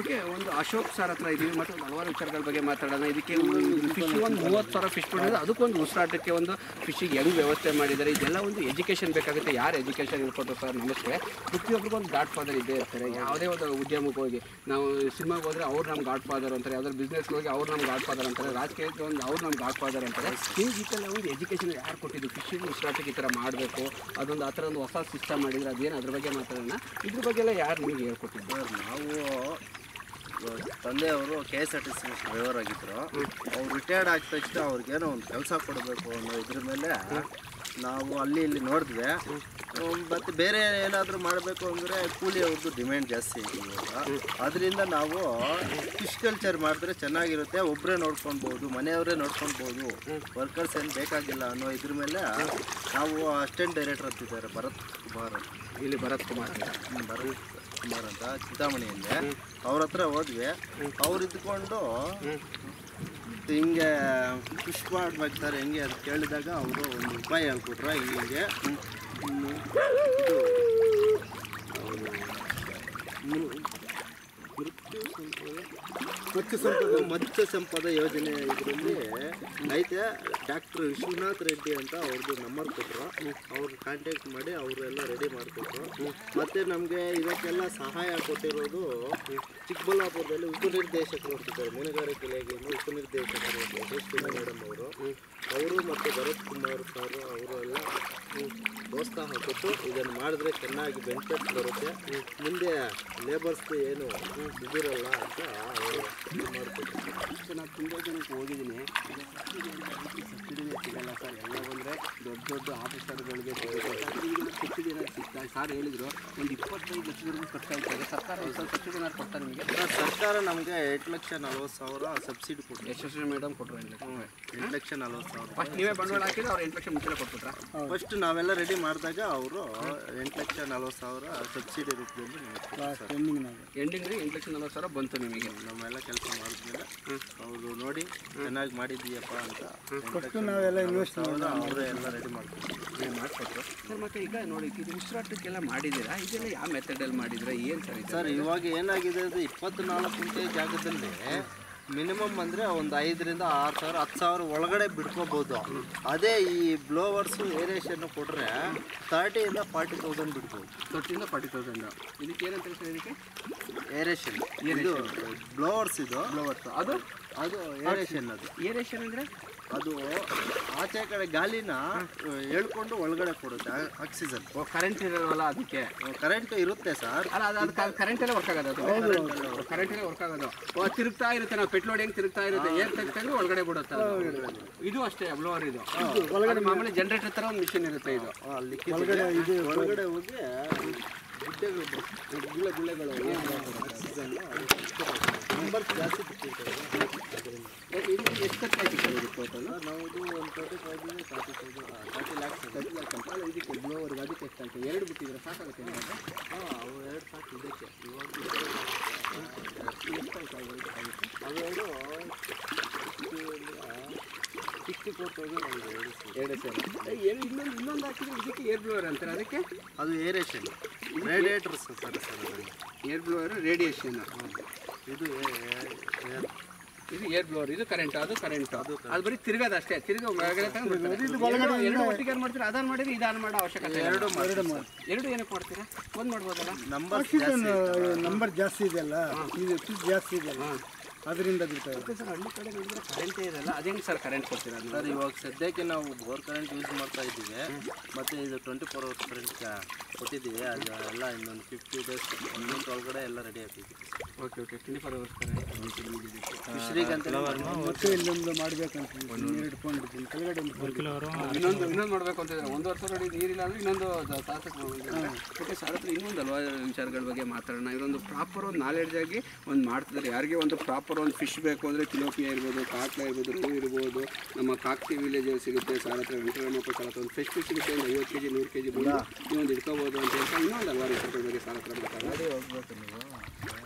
Okay, ಒಂದು Ashok sir ಹತ್ರ ಇದ್ದೀವಿ ಮತ್ತು ಹಲವಾರು ವಿಚಾರಗಳ ಬಗ್ಗೆ ಮಾತಾಡೋಣ. ಇದಕ್ಕೆ ಫಿಶ್ ಒಂದು ಮೂವತ್ತು ಸಾವಿರ ಫಿಶ್ ಮಾಡಿದ್ರೆ ಅದಕ್ಕೊಂದು ಉಸಿರಾಟಕ್ಕೆ ಒಂದು ಫಿಶಿಗೆ ಹೆಂಗೆ ವ್ಯವಸ್ಥೆ ಮಾಡಿದ್ದಾರೆ. ಇದೆಲ್ಲ ಒಂದು ಎಜುಕೇಷನ್ ಬೇಕಾಗುತ್ತೆ. ಯಾರು ಎಜುಕೇಷನ್ ಹೇಳ್ಕೊಟ್ರು ಸರ್? ನಮಸ್ತೆ. ಪ್ರತಿಯೊಬ್ಬರಿಗೂ ಒಂದು ಗಾಡ್ ಫಾದರ್ ಇದ್ದೇ ಇರ್ತಾರೆ ಯಾವುದೇ ಒಂದು ಉದ್ಯಮಕ್ಕೆ ಹೋಗಿ, ನಾವು ಸಿನಿಮಾಗೆ ಹೋದ್ರೆ ಅವ್ರು ನಮ್ಮ ಗಾಡ್ ಫಾದರ್ ಅಂತಾರೆ. ಯಾವ್ದಾದ್ರು ಬಿಸ್ನೆಸ್ಗೆ ಹೋಗಿ ಅವ್ರು ನಮ್ಮ ಗಾಡ್ ಫಾದರ್ ಅಂತಾರೆ. ರಾಜಕೀಯಕ್ಕೆ ಒಂದು ಅವ್ರು ನಮ್ಮ ಗಾಡ್ ಫಾದರ್ ಅಂತಾರೆ. ಹೀಗೆ ಈ ಒಂದು ಎಜುಕೇಷನ್ ಯಾರು ಕೊಟ್ಟಿದ್ದು? ಫಿಶಿಂಗ್ ಉಸಿರಾಟಕ್ಕೆ ಈ ಥರ ಮಾಡಬೇಕು. ಅದೊಂದು ಆ ಥರ ಒಂದು ಹೊಸ ಸಿಸ್ಟಮ್ ಮಾಡಿದರೆ ಅದೇನು ಅದ್ರ ಬಗ್ಗೆ ಮಾತಾಡೋಣ. ಇದ್ರ ಬಗ್ಗೆ ಎಲ್ಲ ಯಾರು ನಿಮಗೆ ಹೇಳ್ಕೊಟ್ಟಿದ್ದು? ನಾವು ತಂದೆಯವರು K S R T C driver ಆಗಿದ್ರು. ಅವ್ರು ರಿಟೈರ್ಡ್ ಆದ ತಕ್ಷಣ ಅವ್ರಿಗೇನೋ ಒಂದು ಕೆಲಸ ಕೊಡಬೇಕು ಅನ್ನೋ ಇದ್ರ ಮೇಲೆ ನಾವು ಅಲ್ಲಿ ಇಲ್ಲಿ ನೋಡಿದ್ವಿ. ಮತ್ತು ಬೇರೆ ಏನಾದರೂ ಮಾಡಬೇಕು ಅಂದರೆ ಕೂಲಿ ಅವ್ರದ್ದು ಡಿಮ್ಯಾಂಡ್ ಜಾಸ್ತಿ ಇವಾಗ. ಅದರಿಂದ ನಾವು ಫಿಶ್ ಕಲ್ಚರ್ ಮಾಡಿದ್ರೆ ಚೆನ್ನಾಗಿರುತ್ತೆ ಒಬ್ಬರೇ ನೋಡ್ಕೊಳ್ಬೋದು ಮನೆಯವರೇ ನೋಡ್ಕೊಳ್ಬೋದು ವರ್ಕರ್ಸ್ ಏನು ಬೇಕಾಗಿಲ್ಲ ಅನ್ನೋ ಇದ್ರ ಮೇಲೆ ನಾವು ಅಸ್ಟೆಂಟ್ ಡೈರೆಕ್ಟರ್ ಅಂತಿದ್ದಾರೆ ಭರತ್ ಕುಮಾರ್ ಇಲ್ಲಿ ಭರತ್ ಕುಮಾರ್. ಭರತ್. ಕುಮಾರ್ ಅಂತ ಚಿಂತಾಮಣಿಯಲ್ಲಿ ಅವ್ರ ಹತ್ರ ಹೋದ್ವಿ. ಅವ್ರು ಇದ್ಕೊಂಡು ಹಿಂಗೆ ಫಿಶ್ ಮಾಡ್ಬೇಕು ಸರ್ ಹೆಂಗೆ ಅಂತ ಕೇಳಿದಾಗ ಅವರು ಒಂದು ಉಪಾಯ ಹೇಳ್ಕೊಟ್ರ ಹಿಂಗೆ. ಇದು ಮತ್ಸ್ಯ ಸಂಪದ ಮತ್ಸ್ಯ ಸಂಪದ ಯೋಜನೆ ಇದರಲ್ಲಿ ಐತೆ ಡಾಕ್ಟರ್ ವಿಶ್ವನಾಥ್ ರೆಡ್ಡಿ ಅಂತ ಅವ್ರದ್ದು ನಂಬರ್ ಕೊಟ್ಟರು ಅವ್ರಿಗೆ ಕಾಂಟ್ಯಾಕ್ಟ್ ಮಾಡಿ ಅವರೆಲ್ಲ ರೆಡಿ ಮಾಡಿಕೊಟ್ರು. ಮತ್ತು ನಮಗೆ ಇದಕ್ಕೆಲ್ಲ ಸಹಾಯ ಕೊಟ್ಟಿರೋದು ಚಿಕ್ಕಬಳ್ಳಾಪುರದಲ್ಲಿ ಉಪನಿರ್ದೇಶಕರು ಅಂತಿದ್ದಾರೆ. ಮೀನುಗಾರಿಕೆ ಇಲಾಖೆಯಿಂದ ಉಪನಿರ್ದೇಶಕರು ಯಶಸ್ವಿನಿ ಮೇಡಮ್ ಅವರು. ಅವರು ಮತ್ತು ಭರತ್ ಕುಮಾರ್ ಸರ್ ಅವರೆಲ್ಲ ಪ್ರೋತ್ಸಾಹ ಕೊಟ್ಟು ಇದನ್ನು ಮಾಡಿದ್ರೆ ಚೆನ್ನಾಗಿ ಬೆನಿಫಿಟ್ ಬರುತ್ತೆ. ಮುಂದೆ ಲೇಬರ್ಸ್ದು ಏನು ಇದಿರಲ್ಲ ಅಂತ ನಾನು ತುಂಬ ಜನಕ್ಕೆ ಹೋಗಿದ್ದೀನಿ. ಸಬ್ಸಿಡಿನೇ ಸಿಗಲ್ಲ ಸರ್. ಎಲ್ಲ ಬಂದರೆ ದೊಡ್ಡ ದೊಡ್ಡ ಆಫೀಸರ್ಗಳಿಗೆ ಸಬ್ಸಿಡಿ ಏನಾದ್ರು ಸಿಗ್ತಾ ಸರ್ ಹೇಳಿದ್ರು ಒಂದು ಇಪ್ಪತ್ತೈದು ಲಕ್ಷದವರೆಗೂ ಖರ್ಚಾಗ್ತದೆ ಸರ್ಕಾರ ಒಂದು ಸಬ್ಸಿಡಿ ಏನಾದ್ರು ಕೊಡ್ತಾರೆ ನಿಮಗೆ? ಸರ್, ಸರ್ಕಾರ ನಮಗೆ ಎಂಟು ಲಕ್ಷ ನಲ್ವತ್ತು ಸಾವಿರ ಸಬ್ಸಿಡಿ ಕೊಟ್ಟರು ಯಶಸ್ವಿ ಮೇಡಮ್ ಕೊಟ್ಟರು ಎಂಟು ಎಂಟು ಲಕ್ಷ ನಲ್ವತ್ತು ಸಾವಿರ. ಫಸ್ಟ್ ನೀವೇ ಬಂಡವಾಳ ಹಾಕಿದ್ರೆ ಅವ್ರು ಎಂಟು ಲಕ್ಷ ಮುಂಚೆ ಕೊಟ್ಬಿಟ್ರಾ? ಫಸ್ಟ್ ನಾವೆಲ್ಲ ರೆಡಿ ಮಾಡಿದಾಗ ಅವರು ಎಂಟು ಲಕ್ಷ ನಲ್ವತ್ತು ಸಾವಿರ ಸಬ್ಸಿಡಿ ರೂಪದಲ್ಲಿ ಎಂಡಿಂಗ್ ಎಂಡಿಂಗ್ ಎಂಡಿಂಗ್ ಎಂಟು ಲಕ್ಷ ನಲ್ವತ್ತು ಸಾವಿರ ಬಂತು ನಿಮಗೆ. ನಮ್ಮೆಲ್ಲ ಕೆಲಸ ಮಾಡಿದ್ಮೇಲೆ ಅವರು ನೋಡಿ ಚೆನ್ನಾಗಿ ಮಾಡಿದ್ದೀಯಪ್ಪ ಅಂತ. ನಾವೆಲ್ಲ ಇನ್ವೆಸ್ಟ್ ಅವರೇ ಎಲ್ಲ ರೆಡಿ ಮಾಡ್ತಾರೆ ನೀವು ಮಾಡಿಕೊಟ್ರು. ಸರ್ ಮತ್ತೆ ಈಗ ನೋಡಿ ಇದು ಉಸಿರಾಟಕ್ಕೆಲ್ಲ ಮಾಡಿದ್ದೀರಾ? ಇದೆಲ್ಲ ಯಾವ ಮೆಥಡಲ್ಲಿ ಮಾಡಿದ್ರೆ ಏನು ಸರ್ ಸರ್ ಇವಾಗ ಏನಾಗಿದೆ ಅದು ಇಪ್ಪತ್ನಾಲ್ಕು ಗುಂಟೆ ಜಾಗದಲ್ಲಿ ಮಿನಿಮಮ್ ಅಂದರೆ ಒಂದು ಐದರಿಂದ ಆರು ಸಾವಿರ ಹತ್ತು ಸಾವಿರ ಒಳಗಡೆ ಬಿಡ್ಕೋಬೋದು. ಅದೇ ಈ ಬ್ಲೋವರ್ಸು ಏರಿಯೇಷನ್ನು ಕೊಟ್ಟರೆ ತರ್ಟಿಯಿಂದ ಫಾರ್ಟಿ ತೌಸಂಡ್ ಬಿಡ್ಬೋದು. ತರ್ಟಿಯಿಂದ ಫಾರ್ಟಿ ತೌಸಂಡ್ ಇದಕ್ಕೆ ಏನಂತ ಸರ್ ಇದಕ್ಕೆ? ಏರೇಷನ್ ಇದು ಬ್ಲೋವರ್ಸ್ ಇದು. ಬ್ಲೋವರ್ಸ್ ಅದು? ಅದು ಏರೇಷನ್ ಅದು. ಏರೇಷನ್ ಅಂದರೆ? ಅದು ಆಚೆ ಕಡೆ ಗಾಲಿನ ಹೇಳ್ಕೊಂಡು ಒಳಗಡೆ ಕೊಡುತ್ತೆ ಆಕ್ಸಿಜನ್ ಕರೆಂಟ್ ಇರೋಲ್ಲ ಅದಕ್ಕೆ. ಕರೆಂಟ್ ಇರುತ್ತೆ ಸರ್ ಅಲ್ಲ ಅದು ಅದು ಕರೆಂಟಲ್ಲೇ ವರ್ಕ್ ಆಗೋದು ಅದು ಕರೆಂಟಲ್ಲೇ ವರ್ಕ್ ಆಗೋದು. ಓ, ತಿರುಗ್ತಾ ಇರುತ್ತೆ ನಾವು ಪೆಟ್ರೋಲ್ ಹೆಂಗೆ ತಿರುಗ್ತಾ ಇರುತ್ತೆ ಏರ್ ತೆಗ್ತಾ ಒಳಗಡೆ ಬಿಡುತ್ತೆ ಅದು. ಇದು ಅಷ್ಟೇ ಬ್ಲೋವರ್ ಇದು. ಒಳಗಡೆ ಮಾಮೂಲಿ ಜನರೇಟರ್ ತರ ಒಂದು ಮಿಷಿನ್ ಇರುತ್ತೆ ಇದು. ಒಳಗಡೆ ಹೋಗಿ ಗುಡ್ಡೆಗಳು ಬರುತ್ತೆ. ಗುಳ್ಳೆ ಗುಳ್ಳೆಗಳು ಆಕ್ಸಿಜನ್ ನಂಬರ್ ಜಾಸ್ತಿ ಬಿಟ್ಟಿರ್ತಾರೆ ಇದು ಎಷ್ಟು ಖರ್ಚಾಯ್ತು ಇದು ಟೋಟಲ್ ನಾವು ಇದು ಒಂದು thirty thousand thirty thousand thirty lakhs thirty lakh ಅಂತ. ಅಲ್ಲ ಇದಕ್ಕೆ ಬ್ಲೋವರ್ಗೆ ಅದಕ್ಕೆ ಎಷ್ಟಾಯ್ತು ಎರಡು ಬಿಟ್ಟಿದ್ರೆ ಸಾಕಾಗುತ್ತೆ ನಿಮಗೆ? ಹಾಂ ಅವು ಎರಡು ಸಾಕು ಇದಕ್ಕೆ. ಇವಾಗ ಅವೆರಡು ಸಿಕ್ಸ್ಟಿ ಫೋರ್ ತೌಸಂಡ್ ಒಂದು ಎರಡು. ಎರಡು ಸರ್. ಏನು ಇನ್ನೊಂದು ಇನ್ನೊಂದು ಹಾಕಿದ್ರೆ ಇದಕ್ಕೆ ಏರ್ ಬ್ಲೋವರ್ ಅಂತಾರೆ ಅದಕ್ಕೆ? ಅದು aeration radiators sir sir air blower radiation ಇದು ಏರ್ ಇದು ಏರ್ ಬ್ಲೋರ್ ಇದು ಕರೆಂಟ್ ಅದು ಕರೆಂಟ್ ಅದು ಅದು ಬರೀ ತಿರ್ಗೋದು ಅಷ್ಟೇ ತಿರ್ಗೋ. ಎರಡು ಒಟ್ಟಿಗೆ ಏನು ಮಾಡ್ತೀರಾ? ಅದನ್ನು ಮಾಡಿದ್ರೆ ಇದನ್ನು ಮಾಡೋ ಅವಶ್ಯಕತೆ. ಎರಡು ಎರಡು ಎರಡು ಏನಕ್ಕೆ ಮಾಡ್ತೀರಾ? ಒಂದು ಮಾಡ್ಬೋದಲ್ಲ? ನಂಬರ್ ನಂಬರ್ ಜಾಸ್ತಿ ಇದೆಯಲ್ಲ? ಇದು ಫೀಸ್ ಜಾಸ್ತಿ ಇದೆಯಲ್ಲ? ಅದರಿಂದ ಬಿಡ್ತಾರೆ ಸರ್ ಹಳ್ಳಿ ಕಡೆ ನೋಡಿದ್ರೆ ಕರೆಂಟೇ ಇರಲ್ಲ. ಅದೇನು ಸರ್ ಕರೆಂಟ್ ಕೊಡ್ತೀರಾ? ಸರ್ ಇವಾಗ ಸದ್ಯಕ್ಕೆ ನಾವು ಬೋರ್ ಕರೆಂಟ್ ಯೂಸ್ ಮಾಡ್ತಾ ಇದ್ದೀವಿ. ಮತ್ತು ಇದು ಟ್ವೆಂಟಿ ಫೋರ್ ಅವರ್ಸ್ ಕರೆಂಟ್ ಕೊಟ್ಟಿದ್ದೀವಿ. ಅದು ಎಲ್ಲ ಇನ್ನೊಂದು ಫಿಫ್ಟಿ ಡೇಸ್ ಒಂದೊಂದು ಒಳಗಡೆ ಎಲ್ಲ ready ಆಗ್ತಿದ್ದೀವಿ okay okay twenty four hours current ಮತ್ತೆ ಇಲ್ಲೊಂದು ಮಾಡ್ಬೇಕಂತ ನೀರು ಇಟ್ಕೊಂಡಿದ್ದೀನಿ ಕೆಳಗಡೆ ಒಂದು ಇನ್ನೊಂದು ಇನ್ನೊಂದು ಮಾಡಬೇಕು ಅಂತ ಇದ್ದಾರೆ. ಒಂದು ವರ್ಷ ರೆಡಿ ನೀರಿಲ್ಲ ಅಂದ್ರೆ ಇನ್ನೊಂದು ತಾಸಕ್ಕೆ ಓಕೆ ಸರ್ ಹತ್ರ ಇನ್ನೊಂದು ಹಲವಾರು ವಿಚಾರಗಳ ಬಗ್ಗೆ ಮಾತಾಡೋಣ. ಇದೊಂದು ಪ್ರಾಪರ್ ಒಂದು ನಾಲೆಡ್ಜ್ ಆಗಿ ಒಂದು ಮಾಡ್ತಿದ್ದಾರೆ. ಯಾರಿಗೆ ಒಂದು ಪ್ರಾಪರ್ ಒಂದು ಫಿಶ್ ಬೇಕು ಅಂದರೆ ತಿಲೋಪಿಯಾ ಇರ್ಬೋದು ಕಾಟ್ಲ ಇರ್ಬೋದು ರೂ ಇರ್ಬೋದು. ನಮ್ಮ ಕಾಕ್ತಿ ವಿಲೇಜಲ್ಲಿ ಸಿಗುತ್ತೆ ಸಾರ್ ಹತ್ರ ವೆಂಕಟರಾಮಪ್ಪ ಸಾರ್ ಹತ್ರ ಒಂದು ಫ್ರೆಶ್ ಫಿಶ್ ಸಿಗುತ್ತೆ ಒಂದು ಐವತ್ತು ಕೆ ಜಿ ನೂರು ಕೆ ಜಿ ಬಂದು ಇನ್ನೊಂದು ಇಟ್ಕೋಬೋದು ಅಂತ ಹೇಳ್ತಾ ಇನ್ನೊಂದು ಹಲವಾರು ಬಗ್ಗೆ ಸಾರ್ ಹತ್ರ ಬರ್ತಾರೆ.